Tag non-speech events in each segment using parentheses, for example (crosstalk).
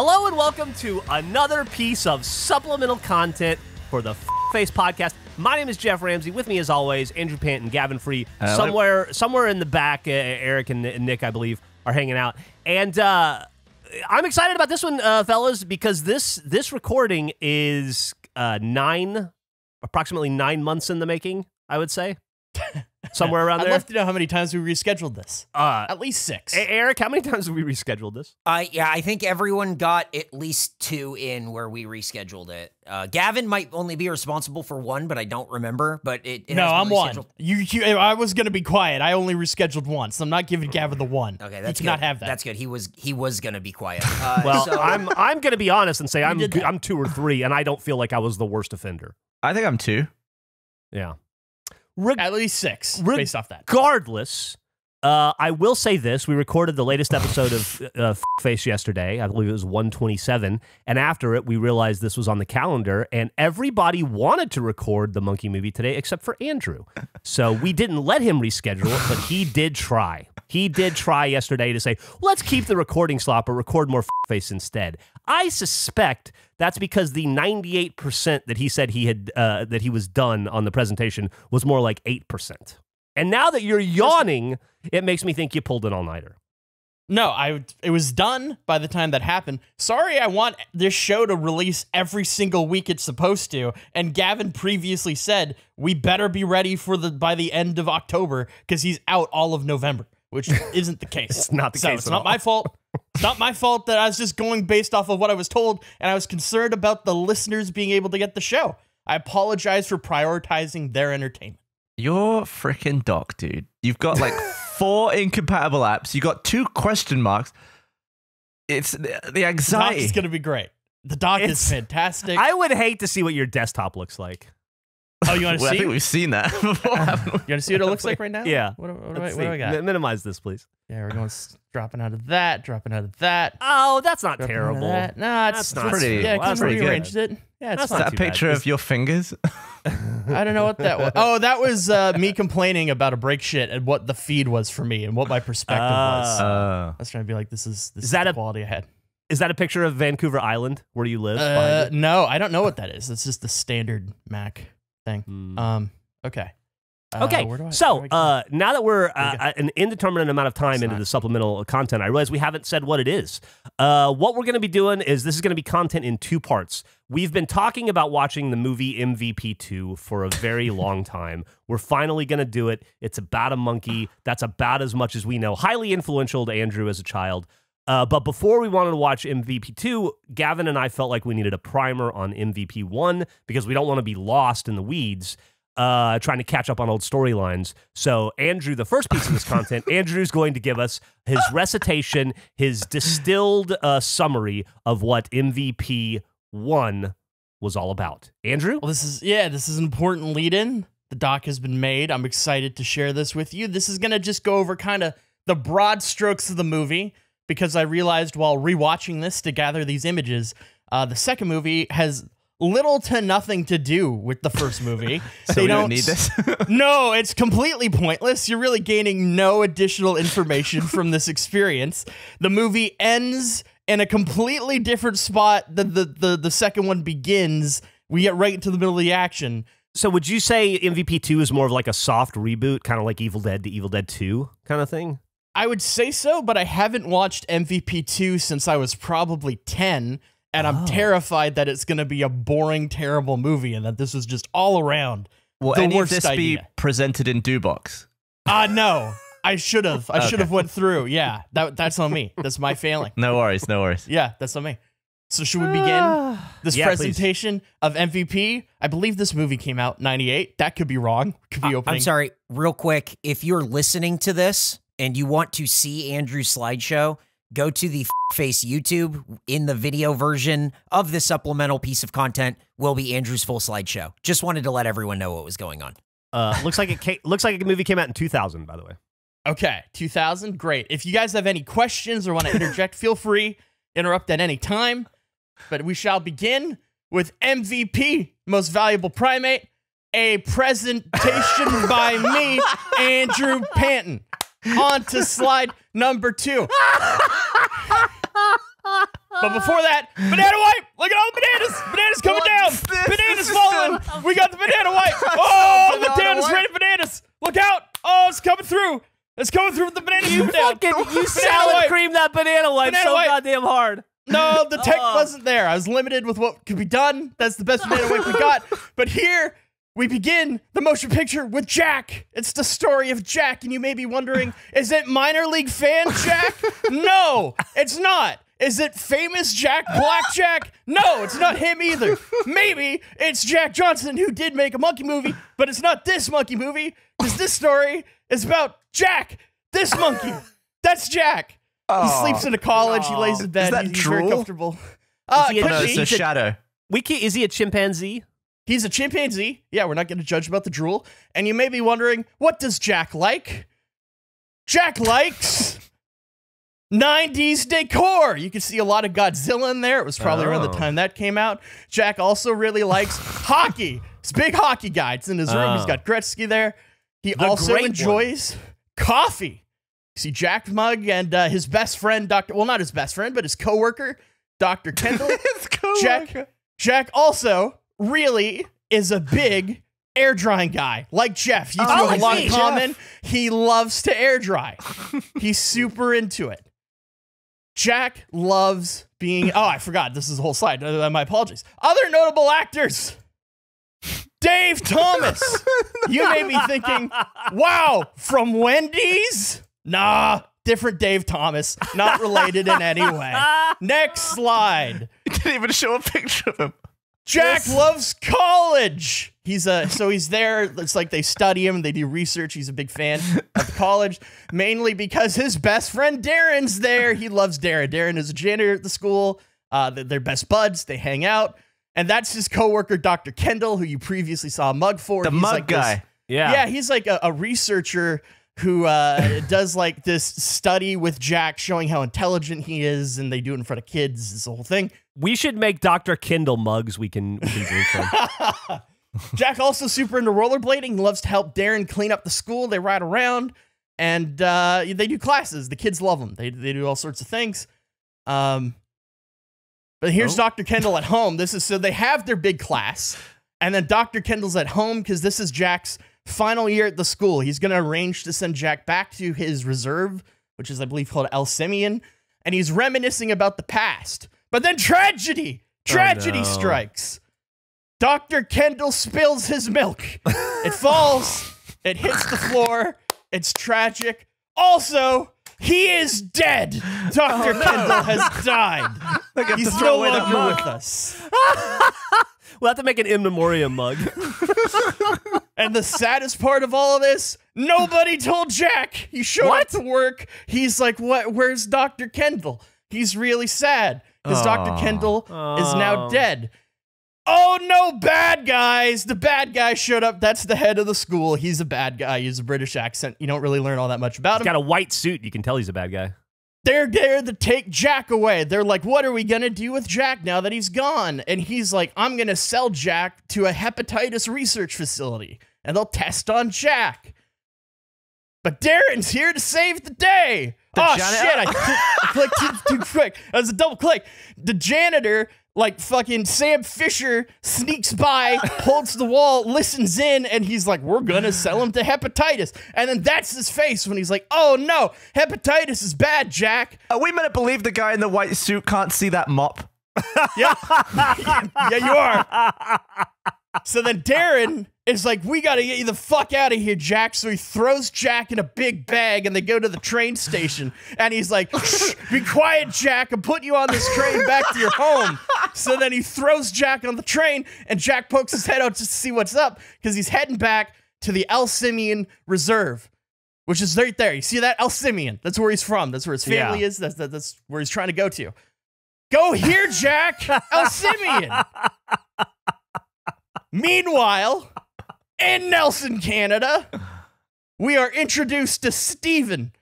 Hello and welcome to another piece of supplemental content for the Face podcast. My name is Geoff Ramsey. With me, as always, Andrew Panton and Gavin Free. Hello. Somewhere, somewhere in the back, uh, Eric and, and Nick, I believe, are hanging out. And uh, I'm excited about this one, uh, fellas, because this this recording is uh, nine, approximately nine months in the making. I would say, (laughs) somewhere around there. I'd love to know how many times we rescheduled this. Uh, At least six. E- Eric, how many times have we rescheduled this? Uh, yeah, I think everyone got at least two in where we rescheduled it. Uh, Gavin might only be responsible for one, but I don't remember. But it, it no, has I'm one. You, you, I was gonna be quiet. I only rescheduled once. I'm not giving Gavin the one. Okay, that's he cannot good. have that. That's good. He was he was gonna be quiet. (laughs) Uh, Well, so- I'm I'm going to be honest and say I'm. I'm two or three, and I don't feel like I was the worst offender. I think I'm two. Yeah. At least six Reg- based off that. Regardless, uh, I will say this: we recorded the latest episode of (laughs) uh, Face yesterday. I believe it was 127, and after it, we realized this was on the calendar, and everybody wanted to record the monkey movie today except for Andrew. So we didn't let him reschedule it, but he did try. He did try yesterday to say, let's keep the recording slot, but record more face instead. I suspect that's because the 98% that he said he had uh, that he was done on the presentation was more like 8%. And now that you're yawning, it makes me think you pulled an all-nighter. No, I it was done by the time that happened. Sorry, I want this show to release every single week it's supposed to. And Gavin previously said we better be ready for the by the end of October because he's out all of November, which (laughs) isn't the case. It's not the so case It's at not all. my fault. It's not my fault that I was just going based off of what I was told, and I was concerned about the listeners being able to get the show. I apologize for prioritizing their entertainment. You're freaking dock, dude. You've got like (laughs) four incompatible apps. You got two question marks. It's the, the The dock anxiety. is going to be great. The dock It's- is fantastic. I would hate to see what your desktop looks like. oh, you want to well, I see? think we've seen that (laughs) before. haven't? (laughs) You want to see what it looks like right now? Yeah. What, what, do, I, Let's what do. I got? Mi- minimize this, please. yeah, we're going s- dropping out of that, dropping out of that. Oh, that's not dropping terrible. that. Nah, it's That's not pretty- Yeah, that's because pretty we good. rearranged it. Yeah, it's That's fine. not that too bad. picture It's- of your fingers. (laughs) I don't know what that was. Oh, that was uh, me complaining about a break shit and what the feed was for me and what my perspective was. Uh, Uh, I was trying to be like, this is this Is is, that the a- quality I had. Is that a picture of Vancouver Island where you live? Uh, no, I don't know what that is. It's just the standard Mac thing. Hmm. Um, okay. Uh, Okay, do I- so where do I go? uh, now that we're uh, an indeterminate amount of time It's into not- the supplemental content, I realize we haven't said what it is. Uh, what we're going to be doing is this is going to be content in two parts. We've been talking about watching the movie MVP2 for a very (laughs) long time. We're finally going to do it. It's about a monkey. That's about as much as we know. Highly influential to Andrew as a child. Uh, but before we wanted to watch MVP2, Gavin and I felt like we needed a primer on MVP1 because we don't want to be lost in the weeds uh, trying to catch up on old storylines. So, Andrew, the first piece of this content, (laughs) Andrew's going to give us his recitation, his distilled uh, summary of what MVP 1 was all about. Andrew? Well, this is yeah, this is an important lead-in. The doc has been made. I'm excited to share this with you. This is gonna just go over kind of the broad strokes of the movie because I realized while rewatching this to gather these images, uh, the second movie has little to nothing to do with the first movie. (laughs) so we don't need this. (laughs) no, it's completely pointless. You're really gaining no additional information from this (laughs) experience. The movie ends in a completely different spot than the, the, the second one begins. We get right into the middle of the action. So, would you say MVP 2 is more of like a soft reboot, kind of like Evil Dead to Evil Dead 2 kind of thing? I would say so, but I haven't watched MVP 2 since I was probably 10, and I'm Oh. terrified that it's going to be a boring, terrible movie and that this is just all around. Will The any of worst this idea. be presented in Doobox? Ah, no. I should have. I should have went through. Yeah, that, that's on me. That's my failing. No worries, no worries. Yeah, that's on me. So should we begin (sighs) this Yeah, please. presentation of MVP? I believe this movie came out 98. That could be wrong. Could be Uh, opening. I'm sorry, real quick. If you're listening to this and you want to see Andrew's slideshow, go to the Face YouTube. In the video version of the supplemental piece of content will be Andrew's full slideshow. Just wanted to let everyone know what was going on. Uh, looks like it ca- looks like a movie came out in 2000, by the way. Okay, 2000. Great. If you guys have any questions or want to interject, feel free. Interrupt at any time. But we shall begin with MVP, most valuable primate, a presentation by me, Andrew Panton. On to slide number two. But before that, banana wipe. Look at all the bananas. Bananas coming down. This? Bananas This falling. so- we got the banana wipe. (laughs) Oh, the banana down is wipe. raining bananas. Look out. Oh, it's coming through. It's coming through with the banana You you down. fucking you salad wipe. cream that banana wipe Banana so wipe. goddamn hard. No, the (laughs) tech Oh. wasn't there. I was limited with what could be done. That's the best banana wipe we got. (laughs) But here we begin the motion picture with Jack. It's the story of Jack, and you may be wondering, is it minor league fan Jack? no, it's not. Is it famous Jack Blackjack? No, it's not him either. Maybe it's Jack Johnson who did make a monkey movie, but it's not this monkey movie because this story is about Jack, this monkey. That's Jack. He sleeps in a college. He lays in bed. that he's, he's very comfortable. Uh, he a- could No, it's a shadow. We can, is he a chimpanzee? He's a chimpanzee. Yeah, we're not going to judge about the drool. And you may be wondering, what does Jack like? Jack likes 90s decor. You can see a lot of Godzilla in there. It was probably around the Oh. time that came out. Jack also really likes (laughs) hockey. He's a big hockey guy. It's in his room. He's got Gretzky there. He The also great one. enjoys coffee. You see Jack Mug and uh, his best friend, Dr. Well, not his best friend, but his coworker, Dr. Kendall. (laughs) Cool. Jack Jack also really is a big air drying guy. Like Geoff. You two Oh, have a lot in common. He loves to air dry. (laughs) He's super into it. Jack loves being Oh, I forgot. This is the whole slide. Uh, My apologies. Other notable actors. Dave Thomas. (laughs) You may be thinking, wow, from Wendy's? Nah, different Dave Thomas. Not related in any way. Next slide. (laughs) You didn't even show a picture of him. Jack loves college. He's a so he's there. It's like they study him, they do research. He's a big fan of the college, mainly because his best friend Darren's there. He loves Darren. Darren is a janitor at the school. Uh, they're- they're best buds. They hang out, and that's his coworker, Dr. Kendall, who you previously saw a mug for. The He's mug like this- guy. Yeah. yeah, he's like a, a researcher who uh, (laughs) does like this study with Jack, showing how intelligent he is, and they do it in front of kids. This whole thing. We should make Dr. Kendall mugs we can, we can drink from. (laughs) Jack also super into rollerblading. Loves to help Darren clean up the school. They ride around and uh, they do classes. The kids love them. They they do all sorts of things. Um, but here's Oh. Dr. Kendall at home. This is so they have their big class, and then Dr. Kendall's at home because this is Jack's final year at the school. He's going to arrange to send Jack back to his reserve, which is I believe called El Simeon, and he's reminiscing about the past. But then tragedy, tragedy no. strikes. Dr. Kendall spills his milk. It falls, it hits the floor. It's tragic. Also, he is dead. Dr. Oh, Kendall has died. Like, you have He's to no throw away the longer with us. (laughs) We'll have to make an in memoriam mug. (laughs) And the saddest part of all of this, nobody told Jack. He showed up to work. He's like, "What? Where's Dr. Kendall?" He's really sad because Dr. Aw. Kendall is now Oh. dead. Oh no, bad guys! The bad guy showed up. That's the head of the school. He's a bad guy. He's a British accent. You don't really learn all that much about He's him. got a white suit. You can tell he's a bad guy. They're there to take Jack away. They're like, what are we going to do with Jack now that he's gone? And he's like, I'm going to sell Jack to a hepatitis research facility and they'll test on Jack. But Darren's here to save the day. The oh, janitor- shit. I, cl- I clicked too, too quick. That was a double click. The janitor, like fucking Sam Fisher, sneaks by, holds the wall, listens in, and he's like, We're going to sell him to hepatitis. And then that's his face when he's like, Oh no, hepatitis is bad, Jack. Are we meant to believe the guy in the white suit can't see that mop? Yeah. (laughs) yeah, you are. So then Darren is like, we got to get you the fuck out of here, Jack. So he throws Jack in a big bag and they go to the train station. And he's like, Shh, be quiet, Jack. I'm putting you on this train back to your home. So then he throws Jack on the train and Jack pokes his head out just to see what's up because he's heading back to the El Simeon Reserve. Which is right there. You see that? El Simeon. That's where he's from. That's where his family Yeah. is. That's, that, that's where he's trying to go to. Go here, Jack. El Simeon. (laughs) Meanwhile, in Nelson, Canada, we are introduced to Steven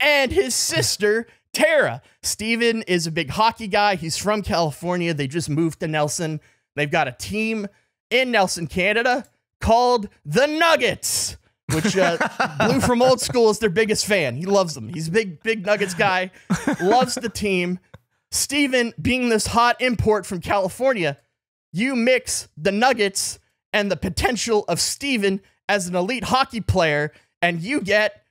and his sister, Tara. Steven is a big hockey guy. He's from California. They just moved to Nelson. They've got a team in Nelson, Canada called the Nuggets, which uh, (laughs) Blue from Old School is their biggest fan. He loves them. He's a big, big Nuggets guy, (laughs) loves the team. Steven, being this hot import from California, you mix the Nuggets and the potential of Steven as an elite hockey player, and you get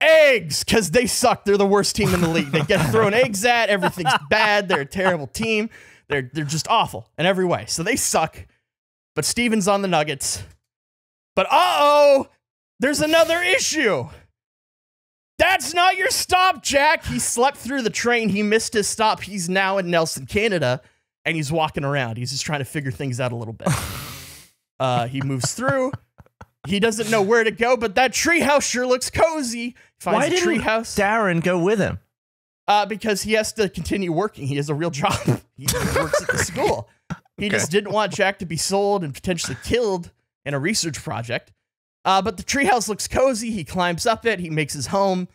eggs because they suck. They're the worst team in the league. They get thrown eggs at. Everything's (laughs) bad. They're a terrible team. They're they're just awful in every way. So they suck. But Steven's on the Nuggets. But uh oh, there's another issue. That's not your stop, Jack. He slept through the train. He missed his stop. He's now in Nelson, Canada, and he's walking around. He's just trying to figure things out a little bit. (laughs) Uh, he moves through. He doesn't know where to go, but that treehouse sure looks cozy. Finds Why a didn't treehouse Darren go with him? uh, because he has to continue working. He has a real job. (laughs) He works at the (laughs) school. He just didn't want Jack to be sold and potentially killed in a research project. Uh, but the treehouse looks cozy. He climbs up it. He makes his home.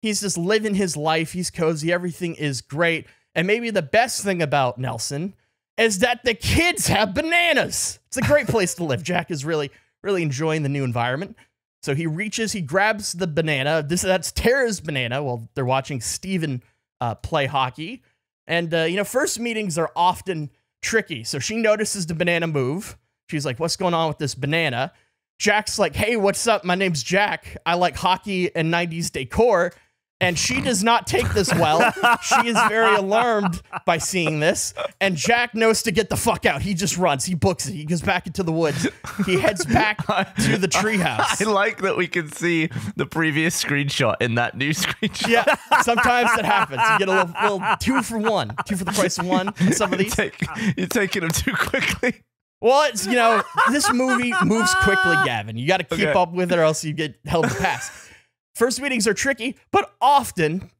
He's just living his life. He's cozy. Everything is great. And maybe the best thing about Nelson is that the kids have bananas. It's a great place to live. Jack is really, really enjoying the new environment. So he reaches, he grabs the banana. This that's Tara's banana while they're watching Steven uh, play hockey. And uh, you know, first meetings are often tricky. So she notices the banana move. She's like, "What's going on with this banana?" Jack's like, "Hey, what's up? My name's Jack. I like hockey and 90s decor." And she does not take this well. she is very alarmed by seeing this. And Jack knows to get the fuck out. He just runs. He books it. He goes back into the woods. He heads back (laughs) to the treehouse. I like that we can see the previous screenshot in that new (laughs) screenshot. Yeah, sometimes that happens. You get a little, little two for one, two for the price of one. Some of these. Take, you're taking them too quickly. Well, it's you know this movie moves quickly, Gavin. You got to keep Okay. up with it, or else you get held to pass. First meetings are tricky, but often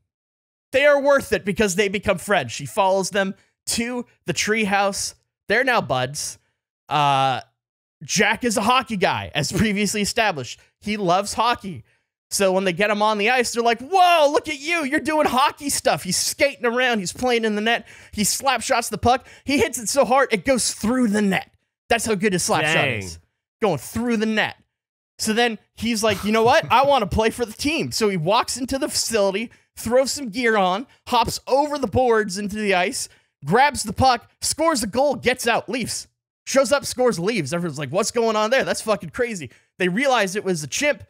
they are worth it because they become friends. She follows them to the treehouse. They're now buds. Uh, Jack is a hockey guy, as (laughs) previously established. He loves hockey. So when they get him on the ice, they're like, "Whoa, look at you! You're doing hockey stuff." He's skating around. He's playing in the net. He slap shots the puck. He hits it so hard it goes through the net. That's how good his slap shot is, going through the net. So then he's like, "You know what? I want to play for the team." So he walks into the facility, throws some gear on, hops over the boards into the ice, grabs the puck, scores a goal, gets out, leaves. Shows up, scores, leaves. Everyone's like, "What's going on there? That's fucking crazy." They realize it was a chimp.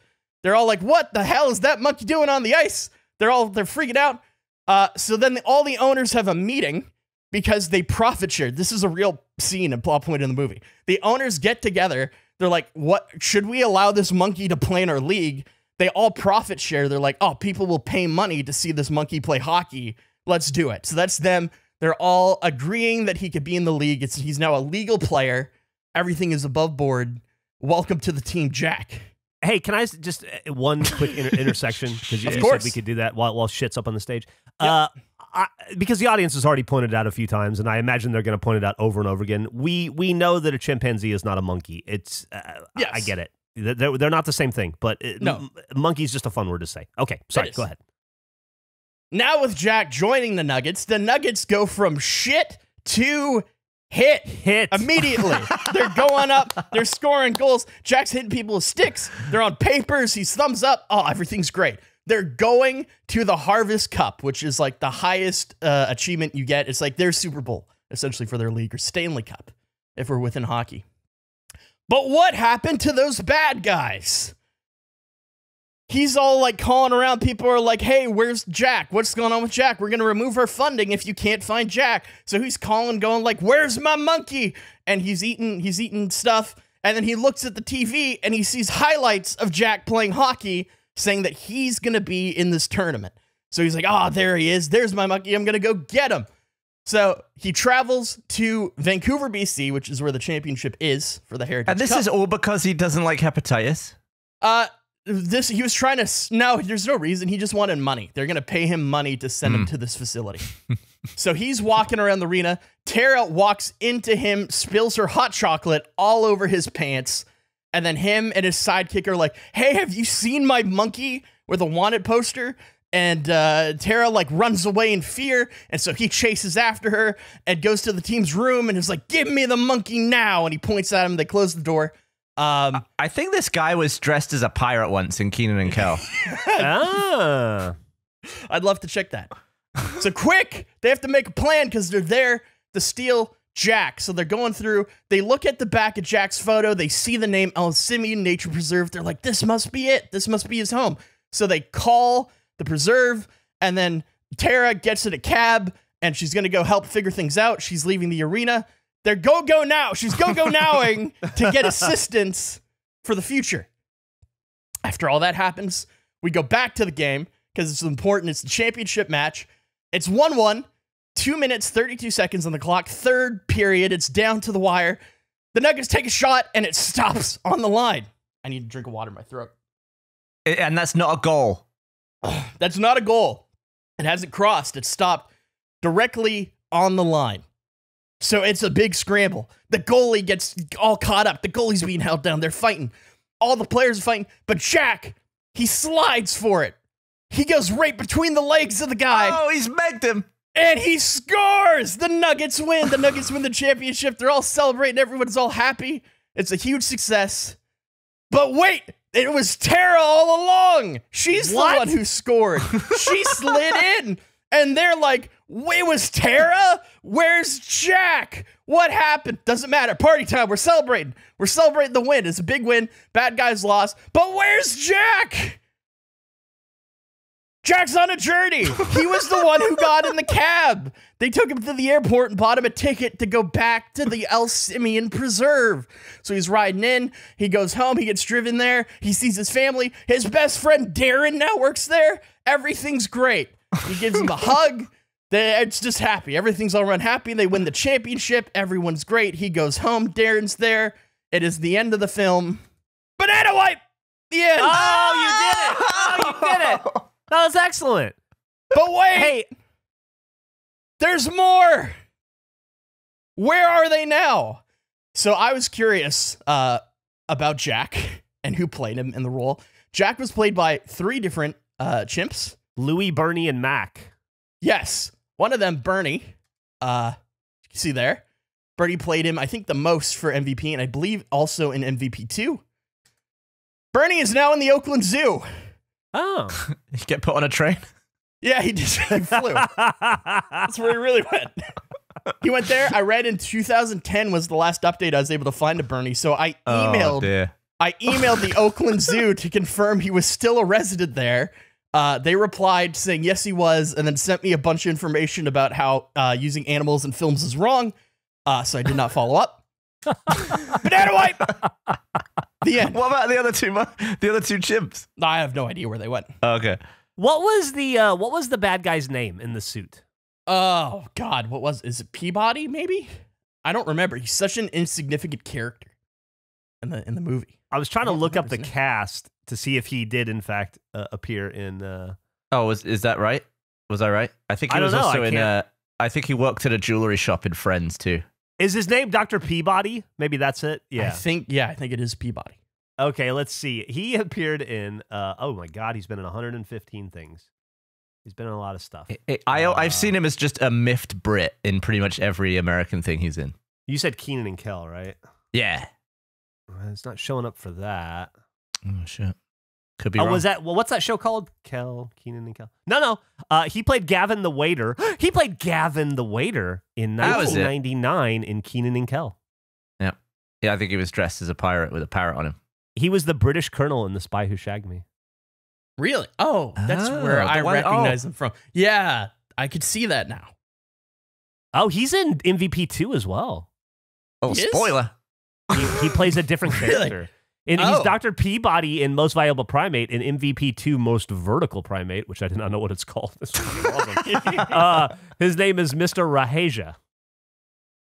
They're all like, "What the hell is that monkey doing on the ice?" They're all they're freaking out. Uh, so then the, all the owners have a meeting because they profit shared. This is a real scene and plot point in the movie. The owners get together. They're like, "What should we allow this monkey to play in our league?" They all profit share. They're like, "Oh, people will pay money to see this monkey play hockey. Let's do it." So that's them. They're all agreeing that he could be in the league. It's he's now a legal player. Everything is above board. Welcome to the team, Jack. Hey, can I just uh, one quick inter- (laughs) intersection because you, Of you course. said we could do that while while shit's up on the stage. Uh, I, because the audience has already pointed it out a few times, and I imagine they're going to point it out over and over again. We we know that a chimpanzee is not a monkey. It's uh, I- I get it. They're, they're not the same thing, but it, No. m- monkey's just a fun word to say. Okay, sorry, go ahead. Now with Jack joining the Nuggets, the Nuggets go from shit to hit. Hit. Immediately. (laughs) they're going up. They're scoring goals. Jack's hitting people with sticks. They're on papers. He's thumbs up. Oh, everything's great. They're going to the Harvest Cup, which is like the highest uh, achievement you get. It's like their Super Bowl, essentially, for their league, or Stanley Cup, if we're within hockey. But what happened to those bad guys? He's all like calling around. People are like, hey, where's Jack? What's going on with Jack? We're going to remove our funding if you can't find Jack. So he's calling, going like, where's my monkey? And he's eating, he's eating stuff. And then he looks at the TV and he sees highlights of Jack playing hockey, saying that he's going to be in this tournament. So he's like, oh, there he is. There's my monkey. I'm going to go get him. So he travels to Vancouver, BC, which is where the championship is for the Heritage And this Cup. is all because he doesn't like hepatitis. Uh, this he was trying to. s- No, there's no reason. He just wanted money. They're gonna pay him money to send him to this facility. so he's walking around the arena. Tara walks into him, spills her hot chocolate all over his pants, and then him and his sidekick are like, "Hey, have you seen my monkey with a wanted poster?" And uh, Tara like runs away in fear, and so he chases after her and goes to the team's room and is like, "Give me the monkey now!" And he points at him. They close the door. Um, I think this guy was dressed as a pirate once in Kenan and Kel. (laughs) ah. I'd love to check that. So quick, they have to make a plan because they're there to steal Jack. So they're going through, they look at the back of Jack's photo, they see the name El Simeon Nature Preserve. They're like, this must be it. This must be his home. So they call the preserve, and then Tara gets in a cab and she's gonna go help figure things out. She's leaving the arena. They're go go now. She's go go (laughs) nowing to get assistance for the future. After all that happens, we go back to the game because it's important. It's the championship match. It's 1 1, two minutes, 32 seconds on the clock. Third period, it's down to the wire. The Nuggets take a shot and it stops on the line. I need to drink of water in my throat. And that's not a goal. (sighs) That's not a goal. It hasn't crossed. It's stopped directly on the line. So it's a big scramble. The goalie gets all caught up. The goalie's being held down. They're fighting. All the players are fighting. But Jack, he slides for it. He goes right between the legs of the guy Oh, he's megged him. And he scores. The Nuggets win. The Nuggets win the championship. They're all celebrating. Everyone's all happy. It's a huge success. But wait, it was Tara all along. She's What? the one who scored. She slid (laughs) in, and they're like, "Wait, was Tara? Where's Jack? What happened? Doesn't matter. Party time. We're celebrating. We're celebrating the win. It's a big win. Bad guys lost, but where's Jack?" Jack's on a journey. He was the one who got in the cab. They took him to the airport and bought him a ticket to go back to the El Simeon Preserve. So he's riding in. He goes home. He gets driven there. He sees his family. His best friend Darren now works there. Everything's great. He gives him a hug. They, it's just happy. Everything's all run happy. They win the championship. Everyone's great. He goes home. Darren's there. It is the end of the film. Banana wipe. The end. Oh, you did it! Oh, you did it! (laughs) That was excellent. But wait. Hey, There's more. Where are they now? So I was curious uh, about Jack (laughs) and who played him in the role. Jack was played by three different uh, chimps. Louis, Bernie, and Mac. Yes, one of them, Bernie. Uh, you can see there. Bernie played him, I think, the most for MVP, and I believe also in MVP two. Bernie is now in the Oakland Zoo. Oh. (laughs) You get put on a train. (laughs) Yeah, he just he flew. (laughs) That's where he really went. he went there. I read in 2010 was the last update I was able to find of Bernie. So I Oh, emailed dear. I emailed the Oakland Zoo to confirm he was still a resident there. Uh, they replied saying yes he was, and then sent me a bunch of information about how uh, using animals in films is wrong. Uh, so I did not follow up. Banana wipe. The (laughs) end. What about the other two? mu- The other two chimps. I have no idea where they went. Oh, okay. What was the uh, what was the bad guy's name in the suit? Oh God, what was? Is it Peabody? Maybe I don't remember. He's such an insignificant character in the in the movie. I was trying I to look up the name. cast to see if he did in fact uh, appear in. Uh, Oh, was is that right? Was I right? I think he I was know, also I in. Uh, I think he worked at a jewelry shop in Friends too. Is his name Doctor Peabody? Maybe that's it. Yeah. I think yeah, I think it is Peabody. Okay, let's see. He appeared in. Uh, oh my God, he's been in 115 things. He's been in a lot of stuff. I, I Uh, I've seen him as just a miffed Brit in pretty much every American thing he's in. You said Kenan and Kel, right? Yeah. Uh, It's not showing up for that. Oh shit. Could be Oh, wrong. was that? Well, what's that show called? Kel, Kenan and Kel. No, no. Uh, he played Gavin the waiter. (gasps) he played Gavin the waiter in That 1999 in Keenan and Kel. yeah, yeah. I think he was dressed as a pirate with a parrot on him. He was the British colonel in The Spy Who Shagged Me. Really? Oh, that's Oh, where I one- recognize him from. Yeah, I could see that now. Oh, he's in MVP 2 as well. Oh, He spoiler. He, he plays a different (laughs) Really? And Oh. he's Dr. Peabody in Most Valuable Primate and MVP 2 Most Vertical Primate, which I did not know what it's called. (laughs) This (laughs) uh, his name is Mr. Raheja.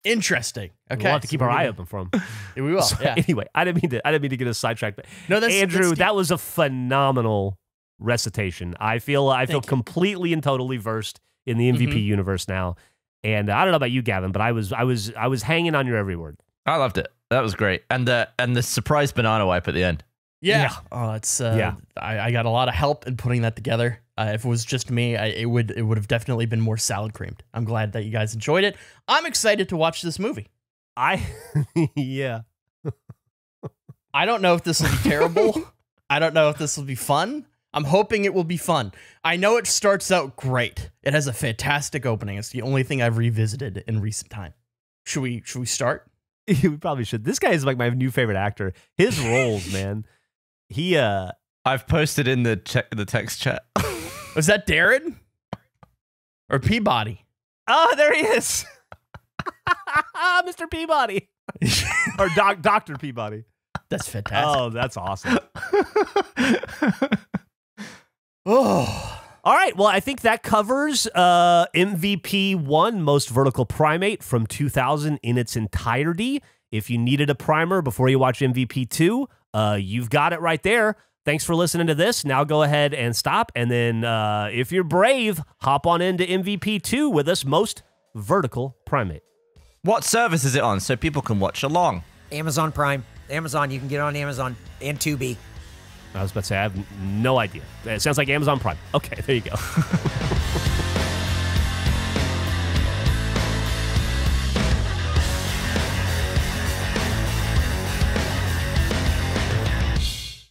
Interesting. Okay, We'll have to keep so our eye open for him. (laughs) We will. So, yeah. Anyway, I didn't mean to. I didn't mean to get us sidetracked. But No, that's Andrew, that's that was a phenomenal recitation. I feel I feel you. completely and totally versed in the MVP Mhm. universe now. And I don't know about you, Gavin, but I was I was I was hanging on your every word. I loved it. That was great. And the and the surprise banana wipe at the end. Yeah. Yeah. Oh, it's uh, Yeah. I, I got a lot of help in putting that together. Uh, if it was just me, I, it would it would have definitely been more salad creamed. I'm glad that you guys enjoyed it. I'm excited to watch this movie. I (laughs) yeah. I don't know if this will be terrible. (laughs) I don't know if this will be fun. I'm hoping it will be fun. I know it starts out great. It has a fantastic opening. It's the only thing I've revisited in recent time. Should we should we start? (laughs) we probably should. This guy is like my new favorite actor. His roles, (laughs) man. He uh I've posted in the che- the text chat. (laughs) Was that Darren? Or Peabody? Oh, there he is. Mr. Peabody. or Doc Dr. Peabody. That's fantastic. Oh, that's awesome. Oh. All right. Well, I think that covers uh, MVP 1, Most Vertical Primate from 2000 in its entirety. If you needed a primer before you watch MVP 2, uh, you've got it right there. Thanks for listening to this. Now go ahead and stop. And then, uh, if you're brave, hop on into MVP 2 with us, Most Vertical Primate. what service is it on so people can watch along? Amazon Prime. Amazon, you can get it on Amazon and Tubi. I was about to say, I have no idea. It sounds like Amazon Prime. Okay, there you go. (laughs)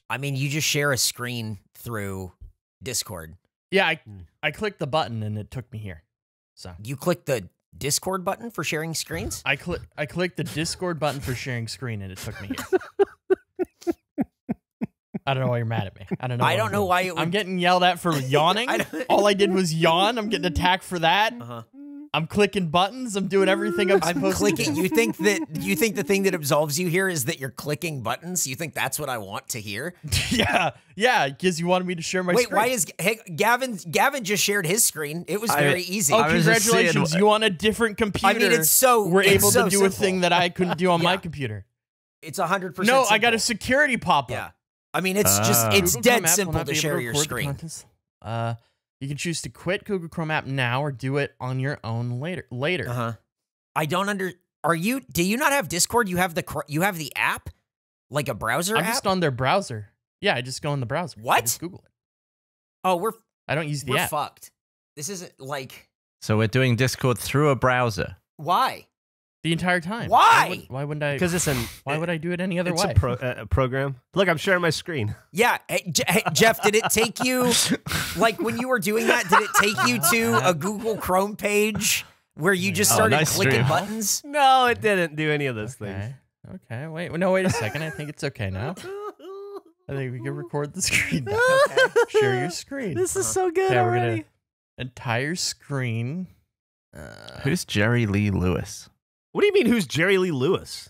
I mean, you just share a screen through Discord. Yeah, I Hmm. I clicked the button and it took me here. So You click the Discord button for sharing screens? I click I clicked the Discord button for sharing screen and it took me here. (laughs) I don't know why you're mad at me. I don't know. (laughs) I don't I'm know doing. why it would. I'm getting yelled at for (laughs) yawning. I All I did was yawn. I'm getting attacked for that. Uh-huh. I'm clicking buttons. I'm doing everything I'm I'm supposed clicking. to. You think that (laughs) you think the thing that absolves you here is that you're clicking buttons? You think that's what I want to hear? yeah, yeah, because you wanted me to share my Wait, screen. why is hey, Gavin? Gavin just shared his screen. It was I- very easy. Oh, I congratulations! saying- you on a different computer. I mean, it's so- we're it's able so to do a thing that I couldn't do on my computer. It's hundred percent. No, I got a security pop up. Yeah, I mean it's just Ah. it's Google dead Chrome simple to be able share your screen. Uh, you can choose to quit Google Chrome app now or do it on your own later. Later. Uh huh. I don't under. Are you? Do you not have Discord? You have the you have the app, like a browser I'm app. just on their browser. Yeah, I just go in the browser. I What? just Google it. oh, we're I don't use the we're app. fucked. This isn't like So we're doing Discord through a browser. why. The entire time. Why? would, why wouldn't I? Because it's an why would I do it any other it's way? a, pro, uh, a program. Look, I'm sharing my screen. Yeah, hey, Je- hey, Geoff, did it take you like when you were doing that? Did it take you to a Google Chrome page where you just Oh, started nice clicking stream. buttons? No, it didn't do any of those things. okay. Okay. Wait. No. Wait a second. I think it's okay now. I think we can record the screen. Now. (laughs) Share your screen. This is so good Okay, we're already. gonna entire screen. Uh, Who's Jerry Lee Lewis? What do you mean? Who's Jerry Lee Lewis?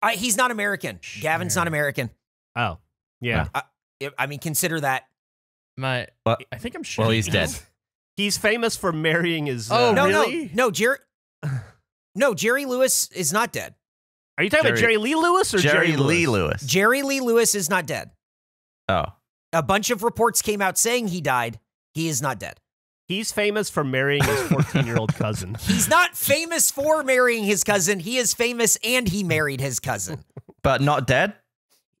I, he's not American. Gavin's not American. Oh, yeah. I, I mean, consider that. my? What? I think I'm sure. Well, he's dead. (laughs) He's famous for marrying his. Oh, uh, No, Really? no, no, Jerry. (sighs) No, Jerry Lewis is not dead. Are you talking about Jerry- Jerry Lee Lewis or Jerry, Jerry, Lee Lewis? Lewis. Jerry Lee Lewis is not dead. oh. A bunch of reports came out saying he died. He is not dead. He's famous for marrying his 14 year old (laughs) cousin. He's not famous for marrying his cousin. He is famous and he married his cousin. (laughs) But not dead?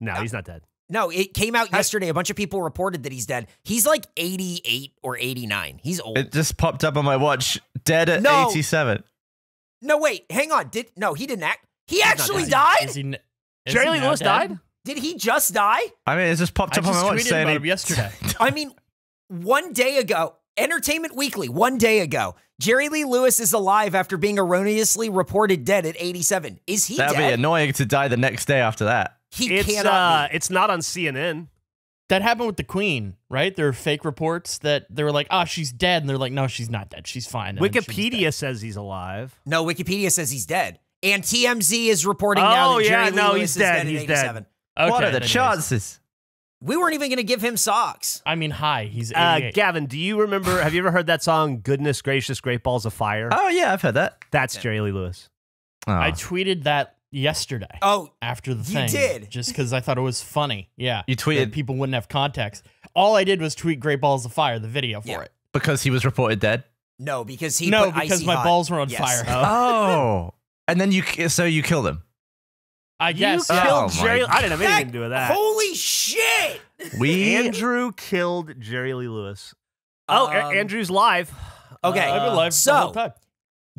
No, he's not dead. No, it came out yesterday. A bunch of people reported that he's dead. He's like 88 or 89. He's old. It just popped up on my watch. Dead at No. 87. no, wait, hang on. Did no, he didn't act. He not actually dead. died? Is he? is Jerry he Lee Lewis dead? died? Did he just die? I mean, it just popped I up on just my watch saying about him yesterday. (laughs) I mean, one day ago, Entertainment Weekly, one day ago, Jerry Lee Lewis is alive after being erroneously reported dead at 87. Is he That'd be annoying to die the next day after that. he It's cannot uh, be. it's not on CNN. That happened with the Queen, right? There are fake reports that they were like, "Ah, she's dead," and they're like, "No, she's not dead. She's fine." and then she was Wikipedia dead. says he's alive. No, Wikipedia says he's dead. And TMZ is reporting Oh, now that yeah, Jerry Lee no, Lewis he's is dead, dead. at he's dead. 87. Okay, what are the anyways. chances? We weren't even going to give him socks. I mean, hi, he's Uh, Gavin, do you remember? Have you ever heard that song, Goodness Gracious, Great Balls of Fire? Oh, yeah, I've heard that. That's Jerry Lee Lewis. Oh. I tweeted that yesterday Oh, after the thing, you did? just because I thought it was funny. Yeah, You that tweeted people wouldn't have context. All I did was tweet "Great Balls of Fire," the video for Yeah. it. because he was reported dead. no, because he no, put because Icy my Hot. balls were on Yes. fire. Oh. and then you, so you killed him. I guess. you yeah. killed Oh, my Jerry. I didn't have anything That- to do with that. Holy shit! We (laughs) Andrew killed Jerry Lee Lewis. Oh, A- Um, Andrew's live. Okay, I've been Uh, live so- the whole time.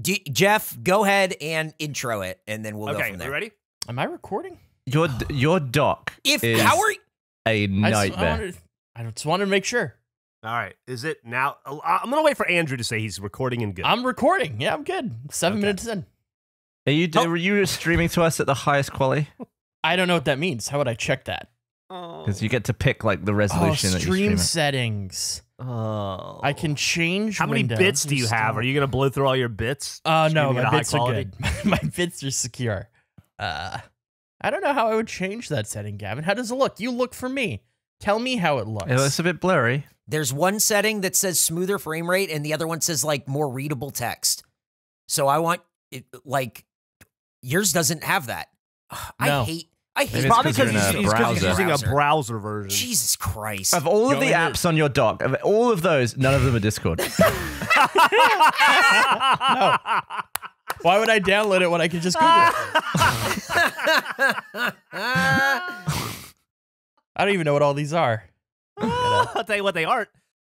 D- Geoff, go ahead and intro it, and then we'll go okay, from you there. ready? Am I recording? your your dock If is how are a I s- I nightmare. wanted- I just wanted to make sure. All right. Is it now? uh, I'm gonna wait for Andrew to say he's recording and good. I'm recording. Yeah, I'm good. Seven Okay. minutes in. Are you Oh. are you streaming to us at the highest quality? I don't know what that means. How would I check that? Because you get to pick like the Oh, resolution that you stream stream settings. Oh. I can change. How many window. bits do you have? Are you gonna blow through all your bits? Uh no, my bits are good. (laughs) my bits are secure. Uh, I don't know how I would change that setting, Gavin. How does it look? You look for me. Tell me how it looks. It looks a bit blurry. There's one setting that says smoother frame rate, and the other one says like more readable text. So I want it like yours doesn't have that. I No. hate. I hate. Maybe it's Probably 'cause you're because in he's, a he's 'cause he's using a Browser. browser version. Jesus Christ. Of all of the apps on your dock, of all of those, none of them are Discord. (laughs) no. Why would I download it when I could just Google it? (laughs) I don't even know what all these are. (laughs) I'll tell you what they aren't.